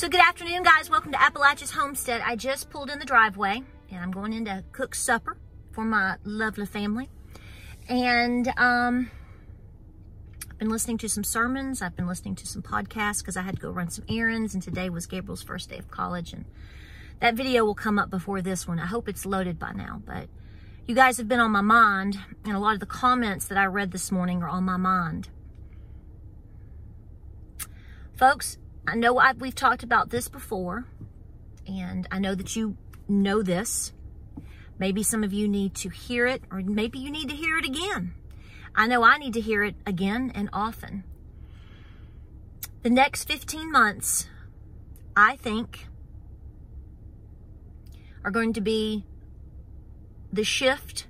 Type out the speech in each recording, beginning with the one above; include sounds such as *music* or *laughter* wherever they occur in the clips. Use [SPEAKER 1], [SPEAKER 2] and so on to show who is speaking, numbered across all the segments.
[SPEAKER 1] So good afternoon, guys. Welcome to Appalachia's Homestead. I just pulled in the driveway and I'm going in to cook supper for my lovely family. And um, I've been listening to some sermons. I've been listening to some podcasts because I had to go run some errands. And today was Gabriel's first day of college. And that video will come up before this one. I hope it's loaded by now. But you guys have been on my mind. And a lot of the comments that I read this morning are on my mind. Folks, I know I, we've talked about this before, and I know that you know this. Maybe some of you need to hear it, or maybe you need to hear it again. I know I need to hear it again and often. The next 15 months, I think, are going to be the shift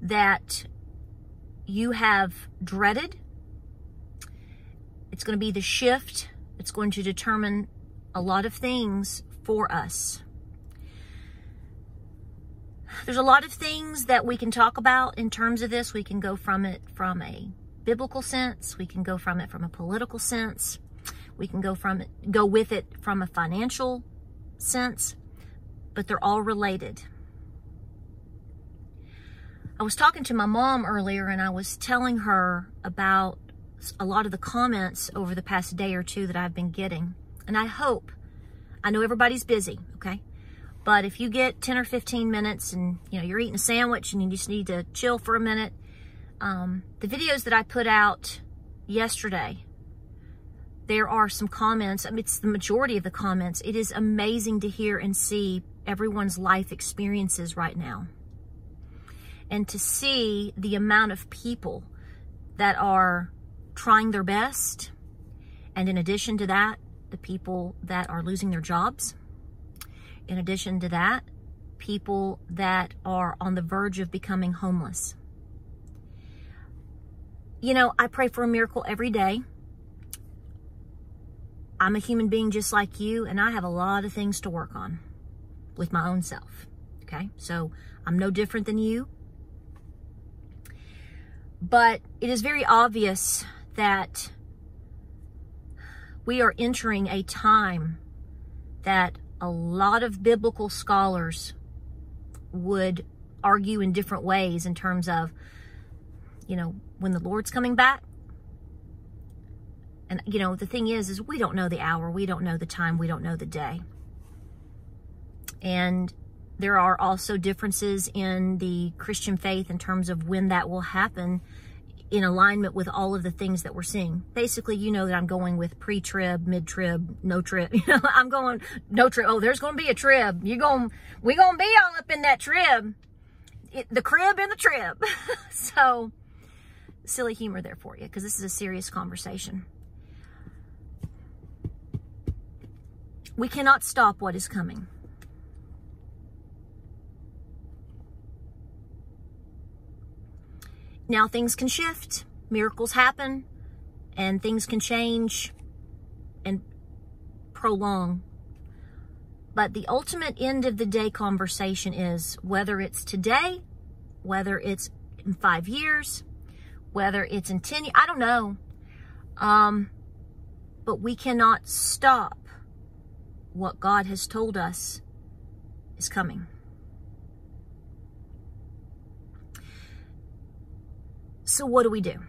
[SPEAKER 1] that you have dreaded. It's going to be the shift it's going to determine a lot of things for us. There's a lot of things that we can talk about in terms of this. We can go from it from a biblical sense. We can go from it from a political sense. We can go from it, go with it from a financial sense, but they're all related. I was talking to my mom earlier and I was telling her about a lot of the comments over the past day or two that I've been getting. And I hope, I know everybody's busy, okay? But if you get 10 or 15 minutes and, you know, you're eating a sandwich and you just need to chill for a minute, um, the videos that I put out yesterday, there are some comments. I mean, it's the majority of the comments. It is amazing to hear and see everyone's life experiences right now. And to see the amount of people that are trying their best. And in addition to that, the people that are losing their jobs. In addition to that, people that are on the verge of becoming homeless. You know, I pray for a miracle every day. I'm a human being just like you, and I have a lot of things to work on with my own self. Okay? So I'm no different than you. But it is very obvious that we are entering a time that a lot of biblical scholars would argue in different ways in terms of, you know, when the Lord's coming back. And, you know, the thing is, is we don't know the hour. We don't know the time. We don't know the day. And there are also differences in the Christian faith in terms of when that will happen in alignment with all of the things that we're seeing. Basically, you know that I'm going with pre-trib, mid-trib, no trib. *laughs* You know, I'm going no trib. Oh, there's going to be a trib. You're going we're going to be all up in that trib. It, the crib and the trib. *laughs* so, silly humor there for you because this is a serious conversation. We cannot stop what is coming. Now things can shift, miracles happen, and things can change and prolong. But the ultimate end of the day conversation is whether it's today, whether it's in five years, whether it's in 10 years, I don't know. Um, but we cannot stop what God has told us is coming. So what do we do?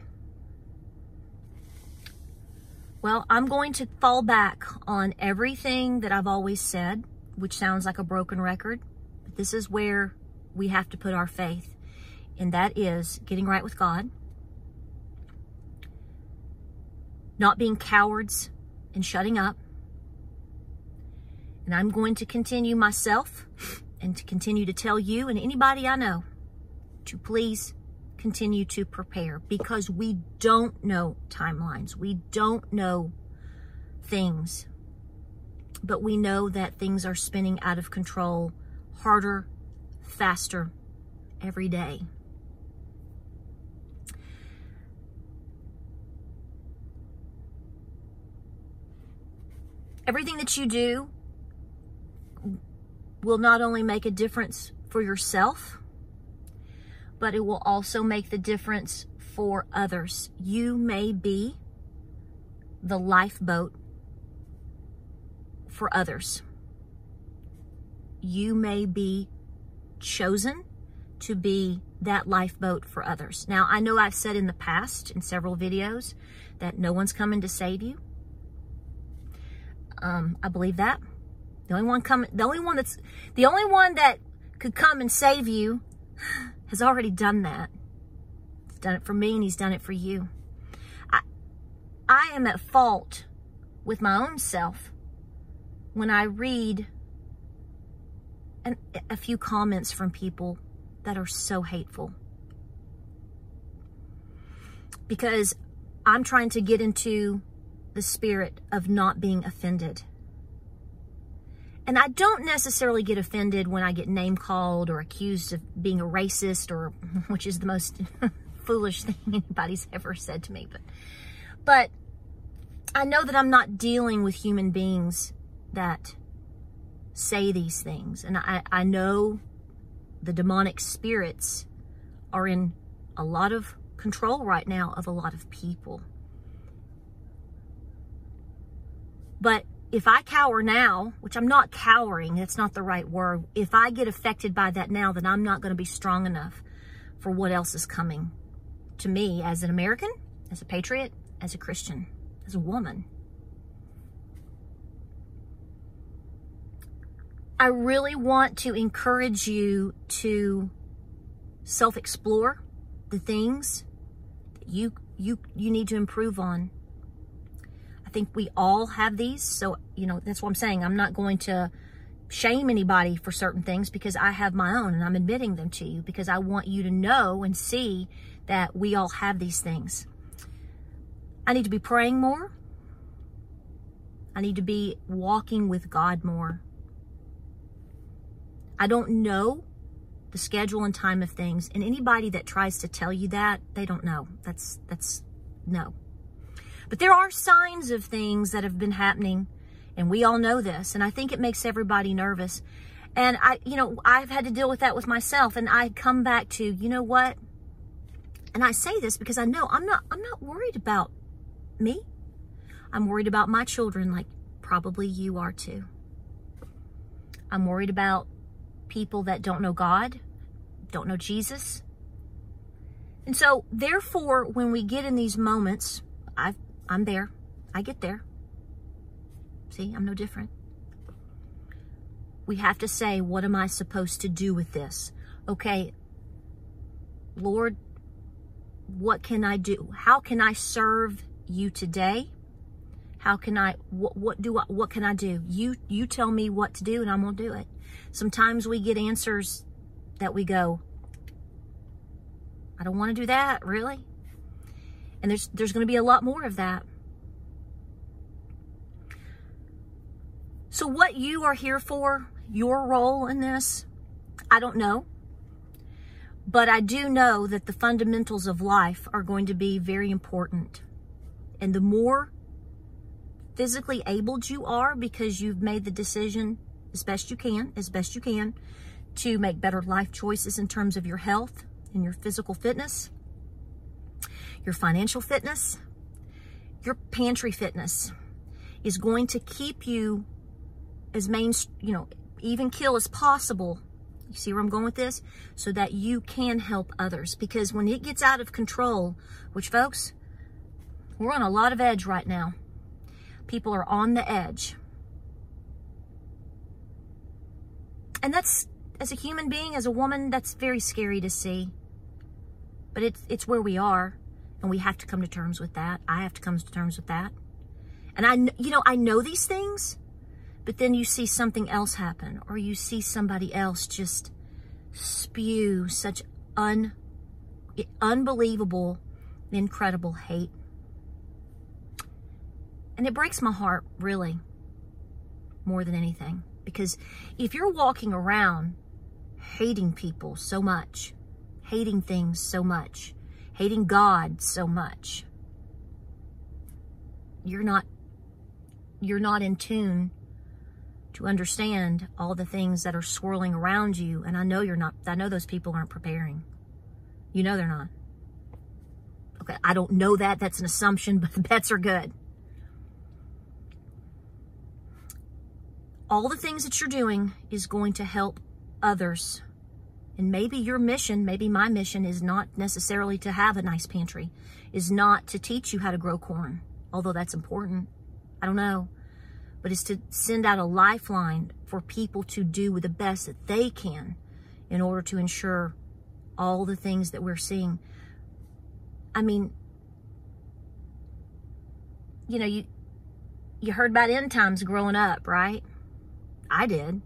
[SPEAKER 1] Well, I'm going to fall back on everything that I've always said, which sounds like a broken record. But this is where we have to put our faith, and that is getting right with God, not being cowards and shutting up. And I'm going to continue myself *laughs* and to continue to tell you and anybody I know to please continue to prepare because we don't know timelines. We don't know things. But we know that things are spinning out of control harder, faster every day. Everything that you do will not only make a difference for yourself, but it will also make the difference for others. You may be the lifeboat for others. You may be chosen to be that lifeboat for others. Now, I know I've said in the past in several videos that no one's coming to save you. Um, I believe that. The only one coming, the only one that's, the only one that could come and save you has already done that. He's done it for me and he's done it for you. I, I am at fault with my own self when I read an, a few comments from people that are so hateful. Because I'm trying to get into the spirit of not being offended. And I don't necessarily get offended when I get name called or accused of being a racist or *laughs* which is the most *laughs* foolish thing anybody's ever said to me. But but I know that I'm not dealing with human beings that say these things. And I, I know the demonic spirits are in a lot of control right now of a lot of people. But if I cower now, which I'm not cowering, that's not the right word. If I get affected by that now, then I'm not going to be strong enough for what else is coming to me as an American, as a patriot, as a Christian, as a woman. I really want to encourage you to self-explore the things that you you you need to improve on. I think we all have these, so you know that's what I'm saying. I'm not going to shame anybody for certain things because I have my own and I'm admitting them to you because I want you to know and see that we all have these things. I need to be praying more. I need to be walking with God more. I don't know the schedule and time of things. And anybody that tries to tell you that, they don't know. That's, that's, no. But there are signs of things that have been happening. And we all know this. And I think it makes everybody nervous. And I, you know, I've had to deal with that with myself. And I come back to, you know what? And I say this because I know I'm not, I'm not worried about me. I'm worried about my children like probably you are too. I'm worried about people that don't know God, don't know Jesus. And so, therefore, when we get in these moments, i I'm there. I get there. See, I'm no different. We have to say, what am I supposed to do with this? Okay, Lord, what can I do? How can I serve you today? How can I, what, what do I, what can I do? You, you tell me what to do and I'm going to do it. Sometimes we get answers that we go, I don't want to do that, really? And there's, there's going to be a lot more of that. So what you are here for, your role in this, I don't know. But I do know that the fundamentals of life are going to be very important. And the more physically abled you are because you've made the decision as best you can, as best you can, to make better life choices in terms of your health and your physical fitness, your financial fitness, your pantry fitness is going to keep you as main, you know, even kill as possible. You see where I'm going with this? So that you can help others. Because when it gets out of control, which folks, we're on a lot of edge right now. People are on the edge. And that's, as a human being, as a woman, that's very scary to see. But it's, it's where we are. And we have to come to terms with that. I have to come to terms with that. And I, you know, I know these things, but then you see something else happen or you see somebody else just spew such un, unbelievable, incredible hate. And it breaks my heart, really, more than anything. Because if you're walking around hating people so much, hating things so much, hating God so much, you're not you're not in tune to understand all the things that are swirling around you. And I know you're not, I know those people aren't preparing. You know they're not. Okay, I don't know that. That's an assumption, *laughs* but the bets are good. all the things that you're doing is going to help others. And maybe your mission, maybe my mission is not necessarily to have a nice pantry, is not to teach you how to grow corn, although that's important. I don't know. But it's to send out a lifeline for people to do with the best that they can in order to ensure all the things that we're seeing. I mean, you know, you you heard about end times growing up, right? I did.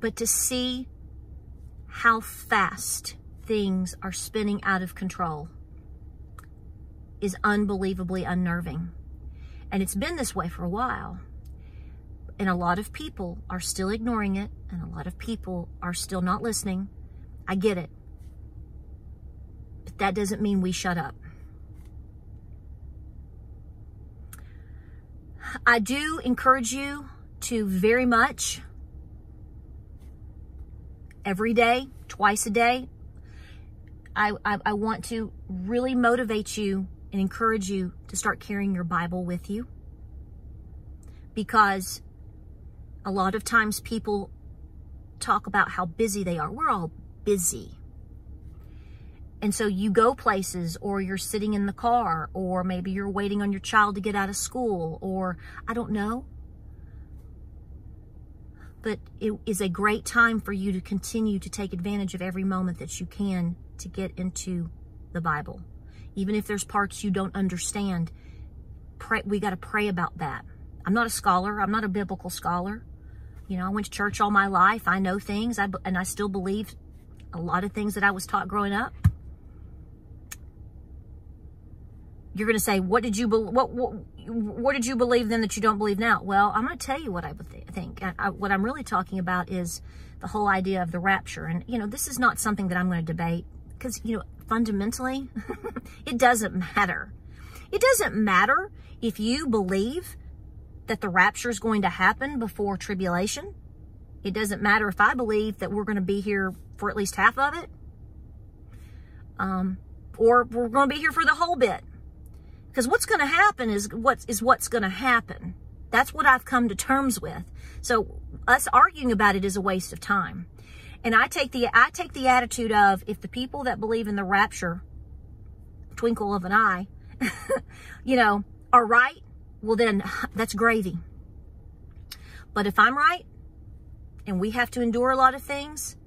[SPEAKER 1] But to see how fast things are spinning out of control is unbelievably unnerving. And it's been this way for a while. And a lot of people are still ignoring it, and a lot of people are still not listening. I get it. But that doesn't mean we shut up. I do encourage you to very much every day, twice a day. I, I, I, want to really motivate you and encourage you to start carrying your Bible with you because a lot of times people talk about how busy they are. We're all busy. And so you go places or you're sitting in the car or maybe you're waiting on your child to get out of school or I don't know. But it is a great time for you to continue to take advantage of every moment that you can to get into the Bible. Even if there's parts you don't understand, pray, we got to pray about that. I'm not a scholar. I'm not a biblical scholar. You know, I went to church all my life. I know things, I, and I still believe a lot of things that I was taught growing up. You're going to say, what did you, what, what, what did you believe then that you don't believe now? Well, I'm going to tell you what I think. I, what I'm really talking about is the whole idea of the rapture. And, you know, this is not something that I'm going to debate because, you know, fundamentally, *laughs* it doesn't matter. It doesn't matter if you believe that the rapture is going to happen before tribulation. It doesn't matter if I believe that we're going to be here for at least half of it. Um, or we're going to be here for the whole bit. Because what's going to happen is what is what's going to happen. That's what I've come to terms with. So us arguing about it is a waste of time. And I take the I take the attitude of if the people that believe in the rapture, twinkle of an eye, *laughs* you know, are right, well then *laughs* that's gravy. But if I'm right and we have to endure a lot of things,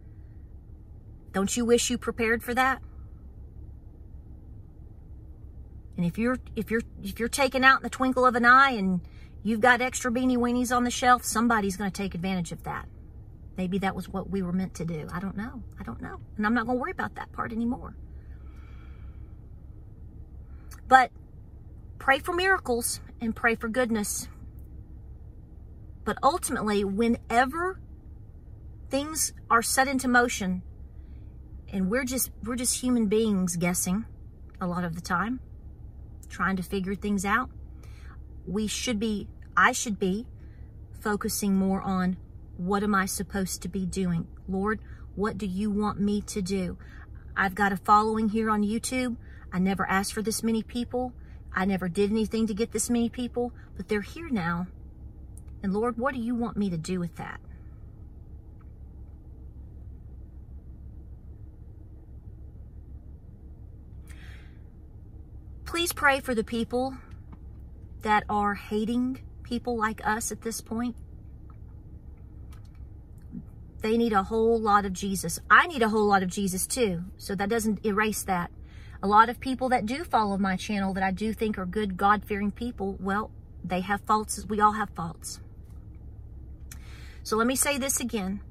[SPEAKER 1] don't you wish you prepared for that? And if you're if you're if you're taken out in the twinkle of an eye and you've got extra beanie weenies on the shelf, somebody's going to take advantage of that. Maybe that was what we were meant to do. I don't know. I don't know. And I'm not going to worry about that part anymore. But pray for miracles and pray for goodness. But ultimately, whenever things are set into motion and we're just we're just human beings guessing a lot of the time trying to figure things out. We should be, I should be focusing more on what am I supposed to be doing? Lord, what do you want me to do? I've got a following here on YouTube. I never asked for this many people. I never did anything to get this many people, but they're here now. And Lord, what do you want me to do with that? Please pray for the people that are hating people like us at this point. They need a whole lot of Jesus. I need a whole lot of Jesus too, so that doesn't erase that. A lot of people that do follow my channel that I do think are good, God-fearing people, well, they have faults we all have faults. So let me say this again,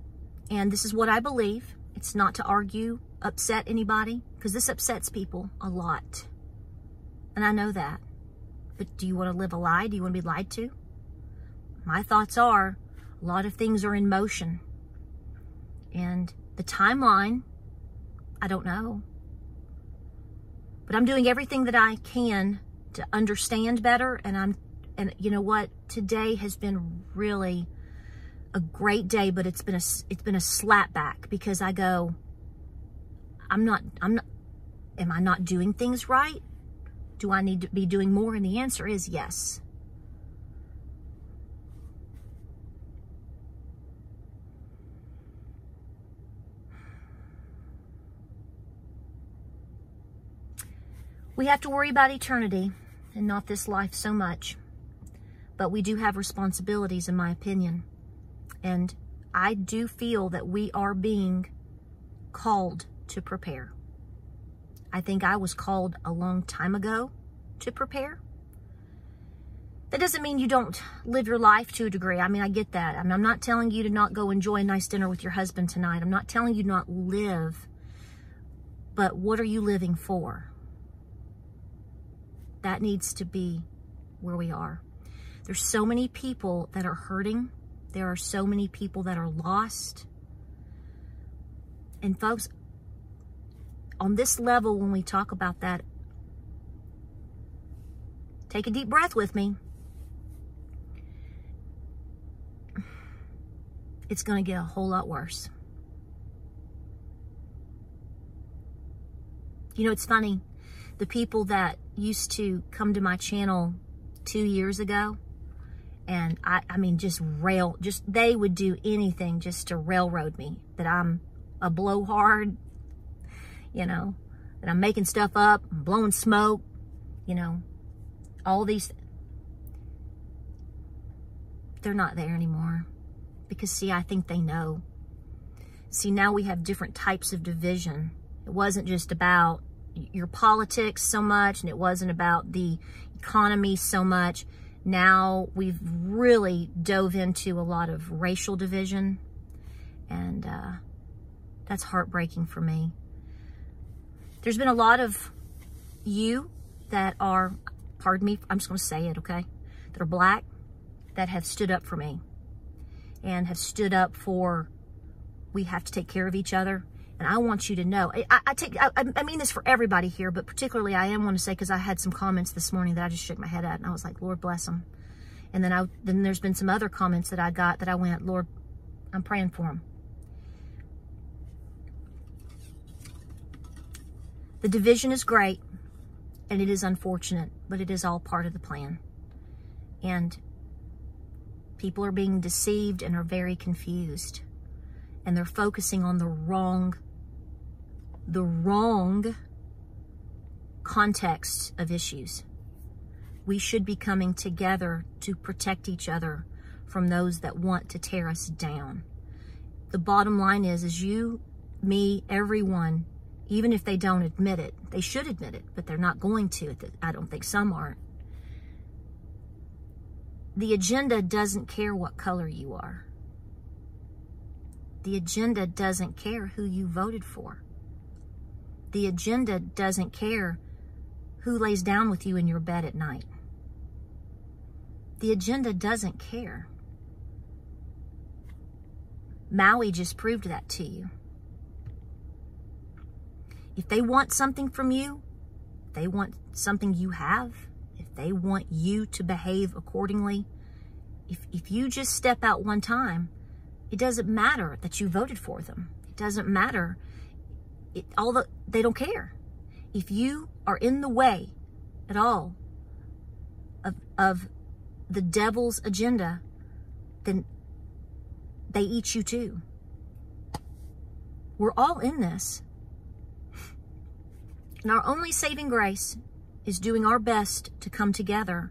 [SPEAKER 1] and this is what I believe. It's not to argue, upset anybody, because this upsets people a lot. And I know that. But do you want to live a lie? Do you want to be lied to? My thoughts are a lot of things are in motion. And the timeline, I don't know. But I'm doing everything that I can to understand better. And I'm, and you know what? Today has been really a great day, but it's been a, it's been a slap back because I go, I'm not, I'm not, am I not doing things right? Do I need to be doing more? And the answer is yes. We have to worry about eternity and not this life so much. But we do have responsibilities, in my opinion. And I do feel that we are being called to prepare. I think I was called a long time ago to prepare. That doesn't mean you don't live your life to a degree. I mean, I get that. I mean, I'm not telling you to not go enjoy a nice dinner with your husband tonight. I'm not telling you not live. But what are you living for? That needs to be where we are. There's so many people that are hurting. There are so many people that are lost. And folks, on this level, when we talk about that, take a deep breath with me. It's going to get a whole lot worse. You know, it's funny. The people that used to come to my channel two years ago, and I, I mean, just rail, just they would do anything just to railroad me that I'm a blowhard, you know, that I'm making stuff up, I'm blowing smoke, you know, all these. They're not there anymore because, see, I think they know. See, now we have different types of division. It wasn't just about your politics so much, and it wasn't about the economy so much. Now we've really dove into a lot of racial division, and uh, that's heartbreaking for me. There's been a lot of you that are, pardon me, I'm just going to say it, okay, that are black that have stood up for me and have stood up for we have to take care of each other and I want you to know, I, I take, I, I, mean this for everybody here, but particularly I am want to say, because I had some comments this morning that I just shook my head at, and I was like, Lord bless them. And then I, then there's been some other comments that I got that I went, Lord, I'm praying for them. The division is great, and it is unfortunate, but it is all part of the plan. And people are being deceived and are very confused. And they're focusing on the wrong the wrong context of issues. We should be coming together to protect each other from those that want to tear us down. The bottom line is, is you, me, everyone, even if they don't admit it, they should admit it, but they're not going to. I don't think some aren't. The agenda doesn't care what color you are. The agenda doesn't care who you voted for. The agenda doesn't care who lays down with you in your bed at night. The agenda doesn't care. Maui just proved that to you. If they want something from you, they want something you have, if they want you to behave accordingly, if, if you just step out one time, it doesn't matter that you voted for them. It doesn't matter it, all the they don't care. If you are in the way at all of of the devil's agenda, then they eat you too. We're all in this. And our only saving grace is doing our best to come together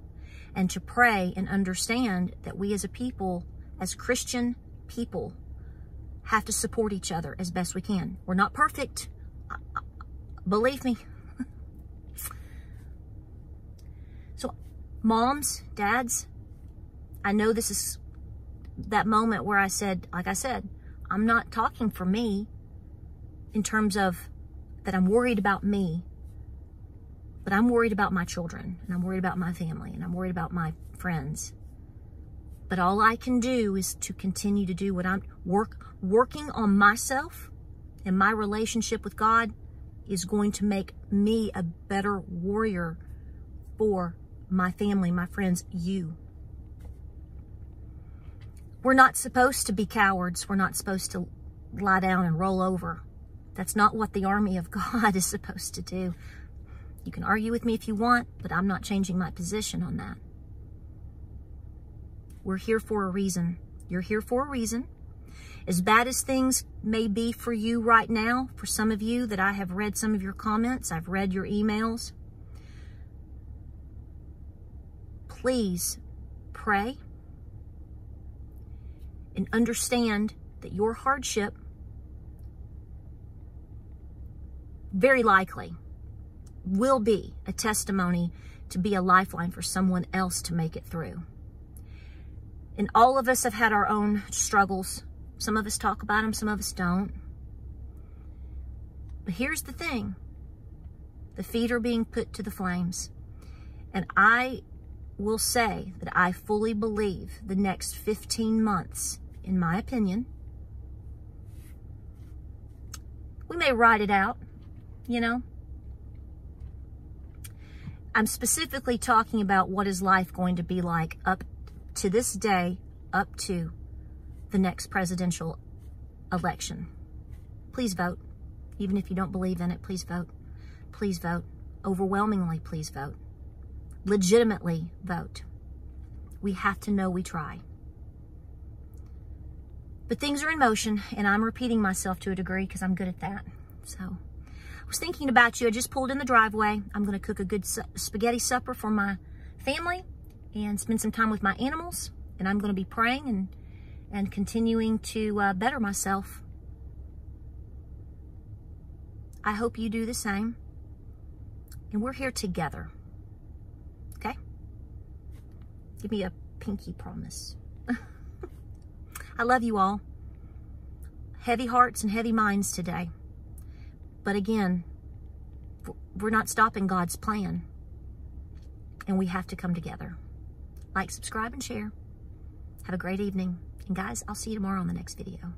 [SPEAKER 1] and to pray and understand that we as a people, as Christian people, have to support each other as best we can. We're not perfect. Believe me. *laughs* so, moms, dads, I know this is that moment where I said, like I said, I'm not talking for me in terms of that I'm worried about me, but I'm worried about my children and I'm worried about my family and I'm worried about my friends. But all I can do is to continue to do what I'm work working on myself and my relationship with God is going to make me a better warrior for my family, my friends, you. We're not supposed to be cowards. We're not supposed to lie down and roll over. That's not what the army of God *laughs* is supposed to do. You can argue with me if you want, but I'm not changing my position on that. We're here for a reason. You're here for a reason. As bad as things may be for you right now, for some of you that I have read some of your comments, I've read your emails, please pray and understand that your hardship very likely will be a testimony to be a lifeline for someone else to make it through. And all of us have had our own struggles. Some of us talk about them, some of us don't. But here's the thing. The feet are being put to the flames. And I will say that I fully believe the next 15 months, in my opinion, we may ride it out, you know. I'm specifically talking about what is life going to be like up to this day, up to the next presidential election. Please vote. Even if you don't believe in it, please vote. Please vote. Overwhelmingly, please vote. Legitimately vote. We have to know we try. But things are in motion, and I'm repeating myself to a degree because I'm good at that. So, was thinking about you. I just pulled in the driveway. I'm going to cook a good spaghetti supper for my family and spend some time with my animals. And I'm going to be praying and, and continuing to uh, better myself. I hope you do the same. And we're here together. Okay? Give me a pinky promise. *laughs* I love you all. Heavy hearts and heavy minds today. But again, we're not stopping God's plan. And we have to come together. Like, subscribe, and share. Have a great evening. And guys, I'll see you tomorrow on the next video.